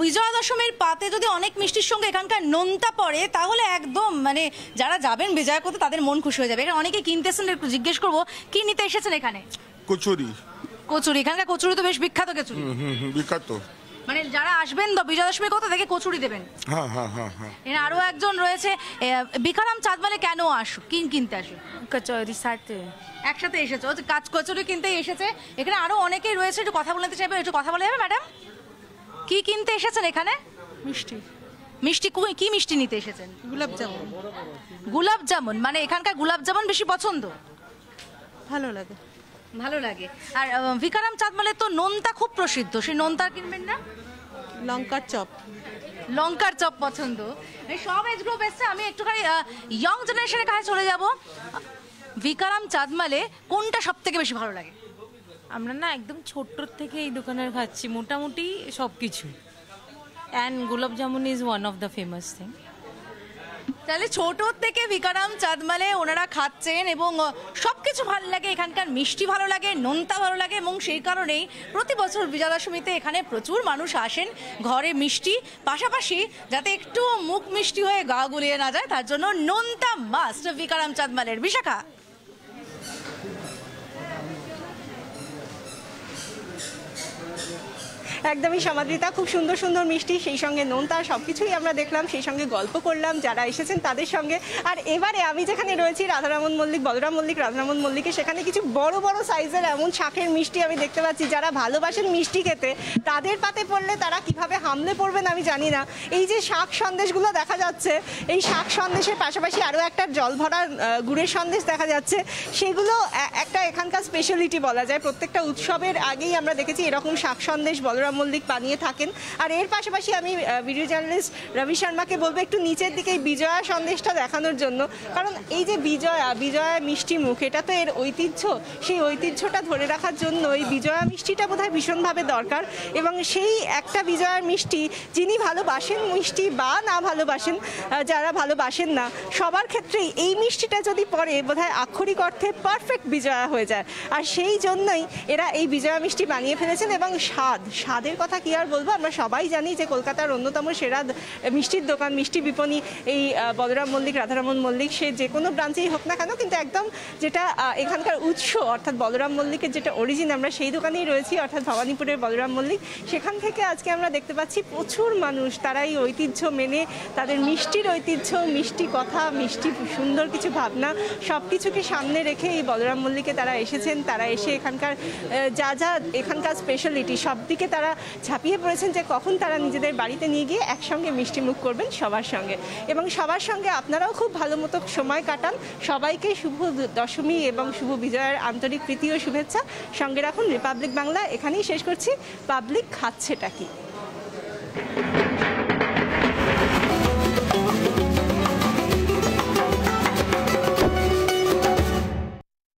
বিজয়া দশমীর পাতে যদি অনেক মিষ্টির সঙ্গে এখানকার নোনতা পড়ে তাহলে একদম মানে যারা যাবেন বিজয়া করতে তাদের মন খুশি হয়ে যাবে। এখানে অনেকে কিনতেছেন একটু জিজ্ঞেস করব কি নিতে এসেছেন এখানে? কচুরি। কচুরি এখানকার কচুরি তো বেশ বিখ্যাত কচুরি। বিখ্যাত। মানে যারা আসবেন বিজয়া দশমী কত দেখে কচুরি দেবেন। হ্যাঁ হ্যাঁ হ্যাঁ হ্যাঁ। আরও একজন রয়েছে বিকারাম চাঁদমালে কেন আসো কিন কিনতে আসো কচুরি সাথে। একসাথে এসেছে। কাজ কচুরি কিনতে এসেছে। এখানে আরও অনেকেই রয়েছে একটু কথা বলতে চাইবে একটু কথা বলে যাবে ম্যাডাম? কি কিনতে এসেছেন এখানে? মিষ্টি। মিষ্টি কই- কি মিষ্টি নিতে এসেছেন? গোলাপ জামুন। গোলাপ জামুন মানে এখানকার গোলাপ জামুন বেশি পছন্দ? ভালো লাগে। ভালো লাগে। আর ভিকারাম চাঁদমালের তো নোনতা খুব প্রসিদ্ধ সেই নোনতা কিনবেন না? লঙ্কার চপ। লঙ্কার চপ পছন্দ। এই সব এজ গ্রুপ এসছে আমি একটুখানি ইয়ং জেনারেশনের কাছে চলে যাব। ভিকারাম চাঁদমালে কোনটা সব থেকে বেশি ভালো লাগে? আমরা না একদম ছোট্টর থেকে এই দোকানের খাচ্ছি, মোটামুটি সব কিছু and gulab jamun is one of the famous thing তাহলে ছোট থেকে ভিকারাম চাঁদমালে ওনারা খাচ্ছেন এবং সব কিছু ভালো লাগে, এখানকার মিষ্টি ভালো লাগে, নোনতা ভালো লাগে এবং সেই কারণেই প্রতি বছর বিজয়া দশমীতে এখানে প্রচুর মানুষ আসেন ঘরে মিষ্টি। পাশাপাশি যাতে একটু মুখ মিষ্টি হয়ে গা গুলিয়ে না যায়, তার জন্য নোনতা মাস্ট ভিকারাম চাঁদমালের বিশাখা। どうも。একদমই সমাদৃতা, খুব সুন্দর সুন্দর মিষ্টি, সেই সঙ্গে নোনতা সব কিছুই আমরা দেখলাম, সেই সঙ্গে গল্প করলাম, যারা এসেছেন তাদের সঙ্গে। আর এবারে আমি যেখানে রয়েছি, রাধারামন মল্লিক, বলরাম মল্লিক, রাধারামন মল্লিকে, সেখানে কিছু বড় বড় সাইজের এমন শাকের মিষ্টি আমি দেখতে পাচ্ছি। যারা ভালোবাসেন মিষ্টি খেতে, তাদের পাতে পড়লে তারা কীভাবে হামলে পড়বেন আমি জানি না। এই যে শাক সন্দেশগুলো দেখা যাচ্ছে, এই শাক সন্দেশের পাশাপাশি আরও একটা জল ভরা গুড়ের সন্দেশ দেখা যাচ্ছে। সেগুলো একটা এখানকার স্পেশালিটি বলা যায়। প্রত্যেকটা উৎসবের আগেই আমরা দেখেছি এরকম শাক সন্দেশ, বলরাম মল্লিক বানিয়ে থাকেন। আর এর পাশাপাশি আমি ভিডিও জার্নালিস্ট রবি শর্মাকে বলব একটু নিচের দিকে এই বিজয়া সন্দেশটা দেখানোর জন্য। কারণ এই যে বিজয়া বিজয়া মিষ্টি মুখ, এটা তো এর ঐতিহ্য। সেই ঐতিহ্যটা ধরে রাখার জন্য এই বিজয়া মিষ্টিটা বোধহয় ভীষণভাবে দরকার। এবং সেই একটা বিজয়ার মিষ্টি, যিনি ভালোবাসেন মিষ্টি বা না ভালোবাসেন যারা ভালোবাসেন না, সবার ক্ষেত্রেই এই মিষ্টিটা যদি পড়ে বোধহয় আক্ষরিক অর্থে পারফেক্ট বিজয়া হয়ে যায়। আর সেই জন্যই এরা এই বিজয়া মিষ্টি বানিয়ে ফেলেছেন এবং স্বাদ স্বাদ স্বাদের কথা কি আর বলব? আমরা সবাই জানি যে কলকাতার অন্যতম সেরা মিষ্টির দোকান, মিষ্টি বিপণী, এই বলরাম মল্লিক, রাধারমন মল্লিক, সে যে কোনো ব্রাঞ্চেই হোক না কেন, কিন্তু একদম যেটা এখানকার উৎস, অর্থাৎ বলরাম মল্লিকের যেটা অরিজিন আমরা সেই দোকানেই রয়েছি, অর্থাৎ ভবানীপুরের বলরাম মল্লিক। সেখান থেকে আজকে আমরা দেখতে পাচ্ছি প্রচুর মানুষ তারা এই ঐতিহ্য মেনে তাদের মিষ্টির ঐতিহ্য, মিষ্টি কথা, মিষ্টি সুন্দর কিছু ভাবনা সব কিছুকে সামনে রেখে এই বলরাম মল্লিকে তারা এসেছেন। তারা এসে এখানকার যা যা এখানকার স্পেশালিটি সব দিকে তারা ঝাঁপিয়ে পড়েছেন যে কখন তারা নিজেদের বাড়িতে নিয়ে গিয়ে একসঙ্গে মিষ্টিমুখ করবেন সবার সঙ্গে। এবং সবার সঙ্গে আপনারাও খুব ভালো মতো সময় কাটান। সবাইকে শুভ দশমী এবং শুভ বিজয়ের আন্তরিক প্রীতি ও শুভেচ্ছা। সঙ্গে রাখুন রিপাবলিক বাংলা। এখানেই শেষ করছি। পাবলিক খাচ্ছেটা কি?